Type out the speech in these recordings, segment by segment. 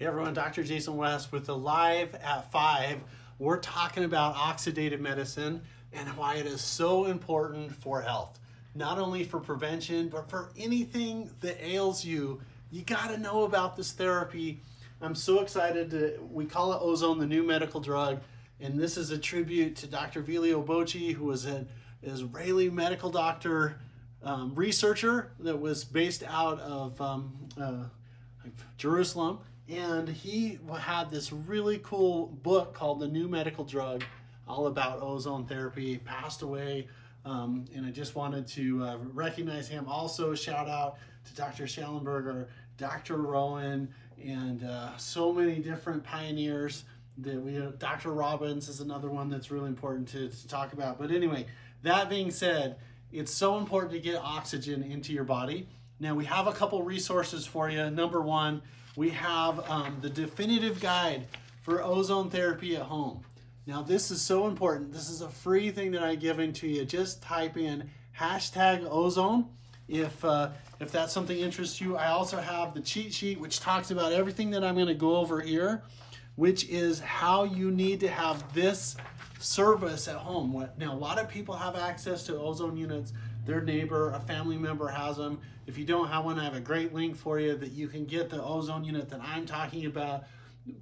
Hey everyone, Dr. Jason West with the Live at 5. We're talking about oxidative medicine and why it is so important for health. Not only for prevention, but for anything that ails you. You got to know about this therapy. I'm so excited to, we call it ozone, the new medical drug. And this is a tribute to Dr. Velio Bocci, who was an Israeli medical doctor, um, researcher that was based out of um, uh, Jerusalem and he had this really cool book called The New Medical Drug, all about ozone therapy. Passed away, um, and I just wanted to uh, recognize him. Also, shout out to Dr. Shallenberger, Dr. Rowen, and uh, so many different pioneers. That we, uh, Dr. Robbins is another one that's really important to, to talk about. But anyway, that being said, it's so important to get oxygen into your body. Now we have a couple resources for you. Number one we have um, the definitive guide for ozone therapy at home. Now this is so important. This is a free thing that I'm giving to you. Just type in hashtag ozone if, uh, if that's something interests you. I also have the cheat sheet which talks about everything that I'm gonna go over here, which is how you need to have this service at home. Now a lot of people have access to ozone units their neighbor, a family member has them. If you don't have one, I have a great link for you that you can get the ozone unit that I'm talking about.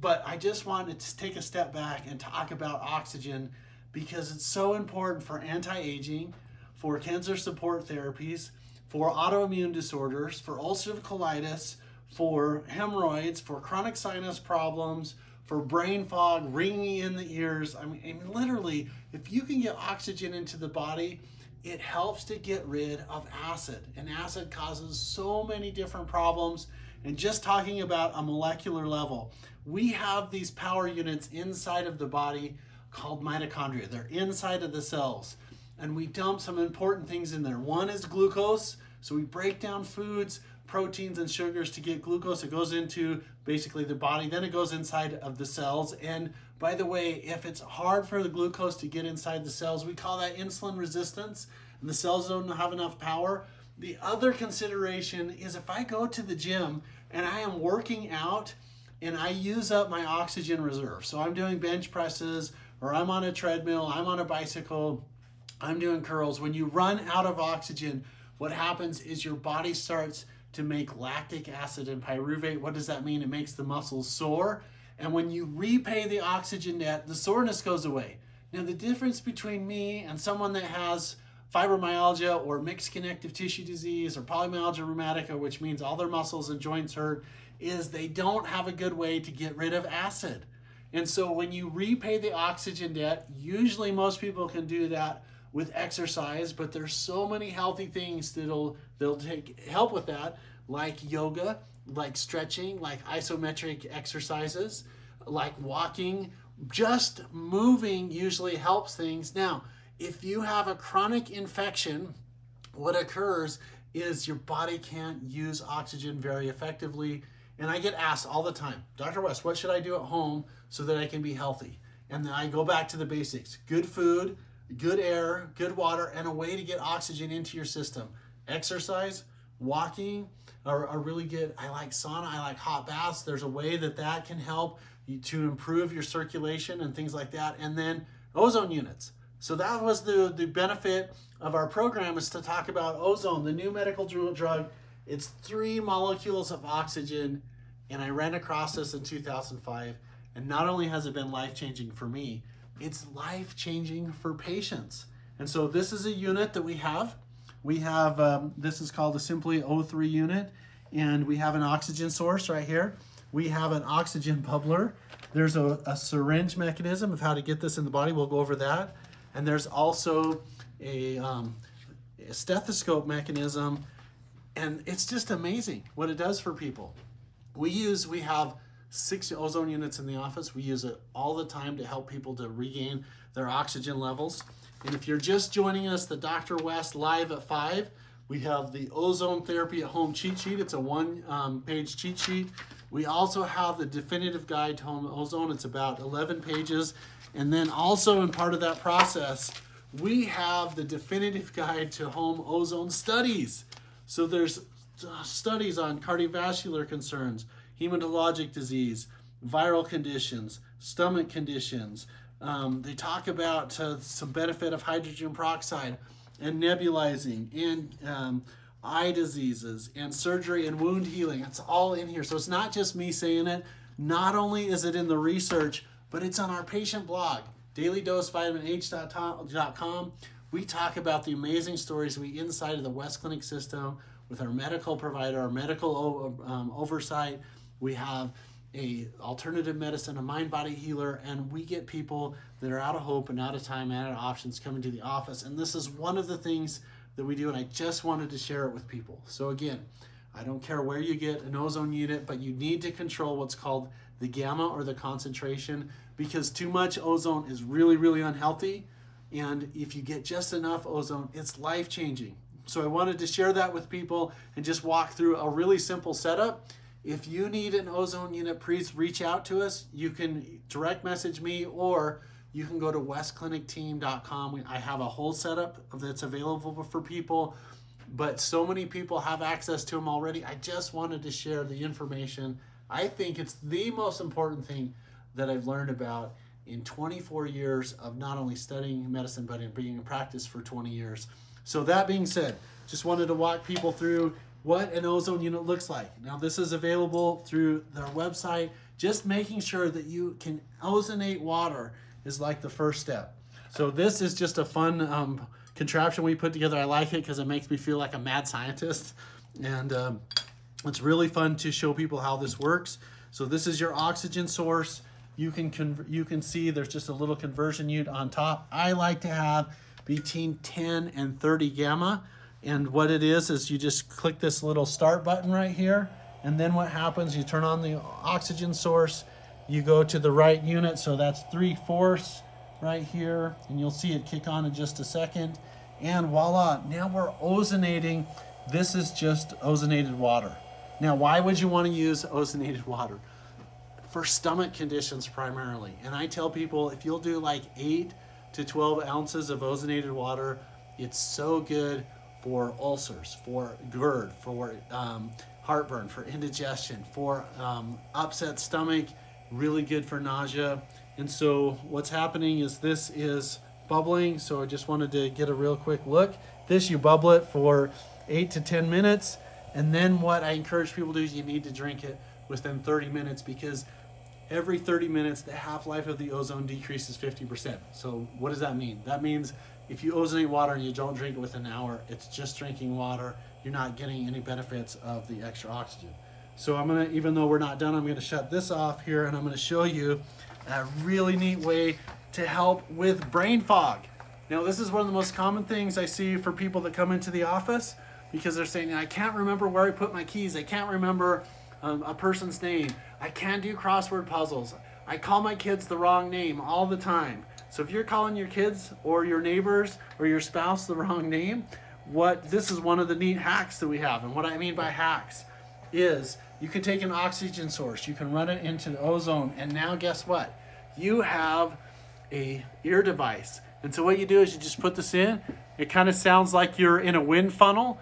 But I just wanted to take a step back and talk about oxygen because it's so important for anti-aging, for cancer support therapies, for autoimmune disorders, for ulcerative colitis, for hemorrhoids, for chronic sinus problems, for brain fog, ringing in the ears. I mean, I mean, literally, if you can get oxygen into the body, it helps to get rid of acid. And acid causes so many different problems. And just talking about a molecular level, we have these power units inside of the body called mitochondria. They're inside of the cells. And we dump some important things in there. One is glucose. So we break down foods, proteins, and sugars to get glucose. It goes into basically the body. Then it goes inside of the cells. And by the way, if it's hard for the glucose to get inside the cells, we call that insulin resistance, and the cells don't have enough power. The other consideration is if I go to the gym and I am working out and I use up my oxygen reserve, so I'm doing bench presses or I'm on a treadmill, I'm on a bicycle, I'm doing curls. When you run out of oxygen, what happens is your body starts to make lactic acid and pyruvate. What does that mean? It makes the muscles sore and when you repay the oxygen debt, the soreness goes away. Now, the difference between me and someone that has fibromyalgia or mixed connective tissue disease or polymyalgia rheumatica, which means all their muscles and joints hurt, is they don't have a good way to get rid of acid. And so when you repay the oxygen debt, usually most people can do that with exercise, but there's so many healthy things that'll they'll take help with that, like yoga, like stretching, like isometric exercises, like walking. Just moving usually helps things. Now, if you have a chronic infection, what occurs is your body can't use oxygen very effectively. And I get asked all the time, Dr. West, what should I do at home so that I can be healthy? And then I go back to the basics good food, good air, good water, and a way to get oxygen into your system. Exercise, walking, are, are really good. I like sauna, I like hot baths. There's a way that that can help you to improve your circulation and things like that. And then ozone units. So that was the, the benefit of our program is to talk about ozone, the new medical drug. It's three molecules of oxygen. And I ran across this in 2005. And not only has it been life-changing for me, it's life-changing for patients. And so this is a unit that we have we have, um, this is called the Simply O3 unit, and we have an oxygen source right here. We have an oxygen bubbler. There's a, a syringe mechanism of how to get this in the body. We'll go over that. And there's also a, um, a stethoscope mechanism, and it's just amazing what it does for people. We use, we have six ozone units in the office. We use it all the time to help people to regain their oxygen levels. And if you're just joining us, the Dr. West live at 5, we have the ozone therapy at home cheat sheet. It's a one um, page cheat sheet. We also have the definitive guide to home ozone. It's about 11 pages. And then also in part of that process, we have the definitive guide to home ozone studies. So there's uh, studies on cardiovascular concerns, hematologic disease, viral conditions, stomach conditions. Um, they talk about uh, some benefit of hydrogen peroxide and nebulizing and um, eye diseases and surgery and wound healing. It's all in here. So it's not just me saying it. Not only is it in the research, but it's on our patient blog, dailydosevitaminh.com. We talk about the amazing stories we inside of the West Clinic system with our medical provider, our medical um, oversight. We have a alternative medicine, a mind body healer, and we get people that are out of hope and out of time and out of options coming to the office. And this is one of the things that we do, and I just wanted to share it with people. So again, I don't care where you get an ozone unit, but you need to control what's called the gamma or the concentration because too much ozone is really, really unhealthy. And if you get just enough ozone, it's life changing. So I wanted to share that with people and just walk through a really simple setup. If you need an ozone unit, please reach out to us. You can direct message me or you can go to westclinicteam.com. I have a whole setup that's available for people, but so many people have access to them already. I just wanted to share the information. I think it's the most important thing that I've learned about in 24 years of not only studying medicine, but in being in practice for 20 years. So that being said, just wanted to walk people through what an ozone unit looks like. Now this is available through their website. Just making sure that you can ozonate water is like the first step. So this is just a fun um, contraption we put together. I like it because it makes me feel like a mad scientist. And um, it's really fun to show people how this works. So this is your oxygen source. You can, you can see there's just a little conversion unit on top. I like to have between 10 and 30 gamma. And what it is, is you just click this little start button right here. And then what happens, you turn on the oxygen source, you go to the right unit, so that's three fourths right here, and you'll see it kick on in just a second. And voila, now we're ozonating. This is just ozonated water. Now, why would you want to use ozonated water? For stomach conditions primarily. And I tell people if you'll do like 8 to 12 ounces of ozonated water, it's so good for ulcers, for GERD, for um, heartburn, for indigestion, for um, upset stomach, really good for nausea. And so what's happening is this is bubbling. So I just wanted to get a real quick look. This, you bubble it for eight to 10 minutes. And then what I encourage people to do is you need to drink it within 30 minutes because every 30 minutes, the half-life of the ozone decreases 50%. So what does that mean? That means if you ozonate water and you don't drink it within an hour, it's just drinking water. You're not getting any benefits of the extra oxygen. So I'm gonna, even though we're not done, I'm gonna shut this off here and I'm gonna show you a really neat way to help with brain fog. Now this is one of the most common things I see for people that come into the office because they're saying, I can't remember where I put my keys. I can't remember um, a person's name. I can't do crossword puzzles. I call my kids the wrong name all the time. So if you're calling your kids or your neighbors or your spouse the wrong name, what this is one of the neat hacks that we have. And what I mean by hacks is you can take an oxygen source, you can run it into the ozone, and now guess what? You have a ear device. And so what you do is you just put this in. It kind of sounds like you're in a wind funnel,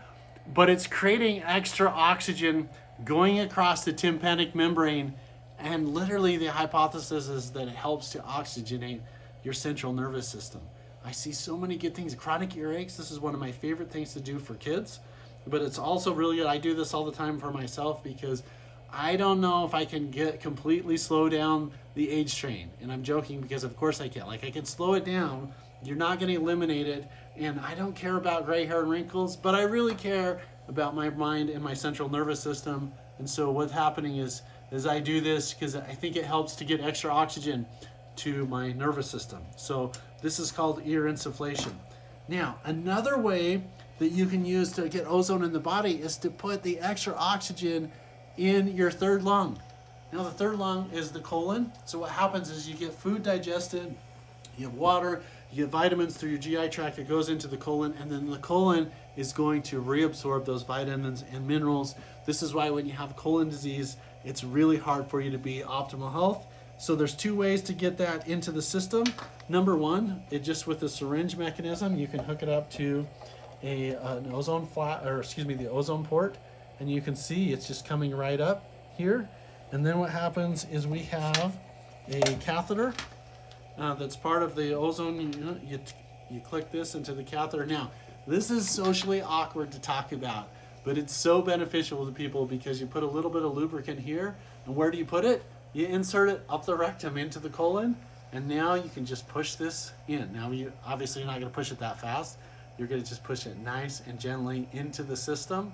but it's creating extra oxygen going across the tympanic membrane. And literally the hypothesis is that it helps to oxygenate your central nervous system. I see so many good things. Chronic earaches, this is one of my favorite things to do for kids but it's also really good. I do this all the time for myself because I don't know if I can get completely slow down the age train. And I'm joking because of course I can. Like I can slow it down. You're not going to eliminate it. And I don't care about gray hair and wrinkles, but I really care about my mind and my central nervous system. And so what's happening is, is I do this because I think it helps to get extra oxygen to my nervous system. So this is called ear insufflation. Now, another way that you can use to get ozone in the body is to put the extra oxygen in your third lung. Now the third lung is the colon. So what happens is you get food digested, you have water, you get vitamins through your GI tract, it goes into the colon, and then the colon is going to reabsorb those vitamins and minerals. This is why when you have colon disease, it's really hard for you to be optimal health. So there's two ways to get that into the system. Number one, it just with the syringe mechanism, you can hook it up to a an ozone flat, or excuse me, the ozone port, and you can see it's just coming right up here. And then what happens is we have a catheter uh, that's part of the ozone. You, you, you click this into the catheter. Now, this is socially awkward to talk about, but it's so beneficial to people because you put a little bit of lubricant here, and where do you put it? You insert it up the rectum into the colon, and now you can just push this in. Now, you obviously you're not going to push it that fast. You're going to just push it nice and gently into the system.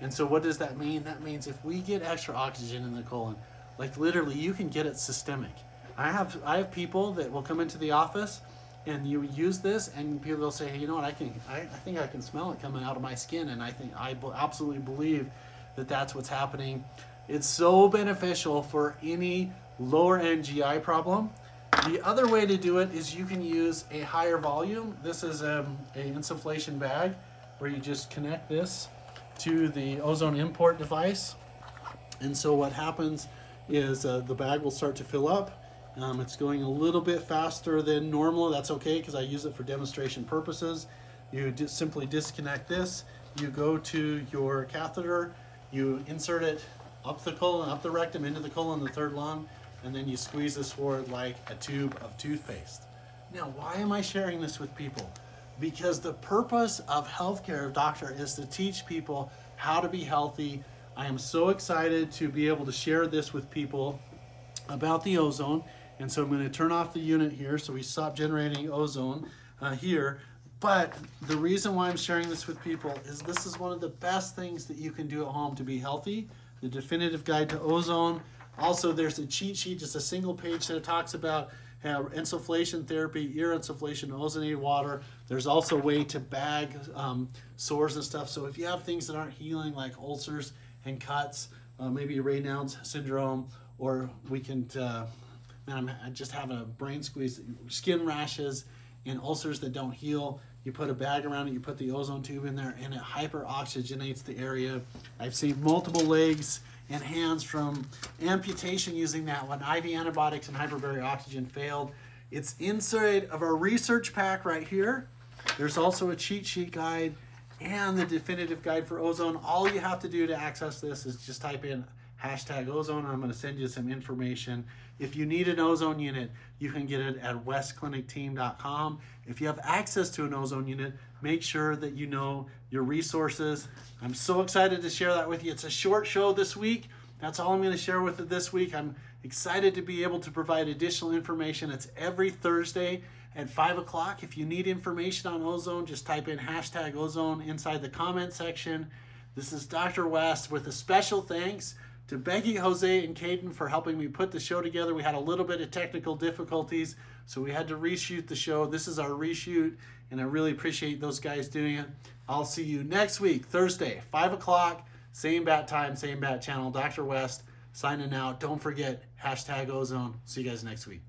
And so what does that mean? That means if we get extra oxygen in the colon, like literally you can get it systemic. I have I have people that will come into the office and you use this and people will say, hey, you know what, I can I, I think I can smell it coming out of my skin and I think I absolutely believe that that's what's happening. It's so beneficial for any lower end GI problem. The other way to do it is you can use a higher volume. This is um, a insufflation bag where you just connect this to the ozone import device. And so what happens is uh, the bag will start to fill up. Um, it's going a little bit faster than normal. That's okay because I use it for demonstration purposes. You simply disconnect this. You go to your catheter. You insert it up the colon, up the rectum, into the colon, the third lung, and then you squeeze this forward like a tube of toothpaste. Now, why am I sharing this with people? because the purpose of healthcare doctor is to teach people how to be healthy. I am so excited to be able to share this with people about the ozone. And so I'm going to turn off the unit here so we stop generating ozone uh, here. But the reason why I'm sharing this with people is this is one of the best things that you can do at home to be healthy. The definitive guide to ozone. Also, there's a cheat sheet, just a single page that talks about have insufflation therapy, ear insufflation, ozonated water. There's also a way to bag um, sores and stuff. So if you have things that aren't healing, like ulcers and cuts, uh, maybe Raynaud's syndrome, or we can, uh, man, I'm just having a brain squeeze, skin rashes and ulcers that don't heal. You put a bag around it, you put the ozone tube in there, and it hyper oxygenates the area. I've seen multiple legs and hands from amputation using that when IV antibiotics and hyperbaric oxygen failed. It's inside of our research pack right here. There's also a cheat sheet guide and the definitive guide for ozone. All you have to do to access this is just type in hashtag ozone. I'm going to send you some information. If you need an ozone unit, you can get it at westclinicteam.com. If you have access to an ozone unit, make sure that you know your resources. I'm so excited to share that with you. It's a short show this week. That's all I'm going to share with it this week. I'm excited to be able to provide additional information. It's every Thursday at 5 o'clock. If you need information on ozone, just type in hashtag ozone inside the comment section. This is Dr. West with a special thanks to Becky, Jose, and Caden for helping me put the show together. We had a little bit of technical difficulties, so we had to reshoot the show. This is our reshoot, and I really appreciate those guys doing it. I'll see you next week, Thursday, 5 o'clock, same bat time, same bat channel. Dr. West signing out. Don't forget, hashtag ozone. See you guys next week.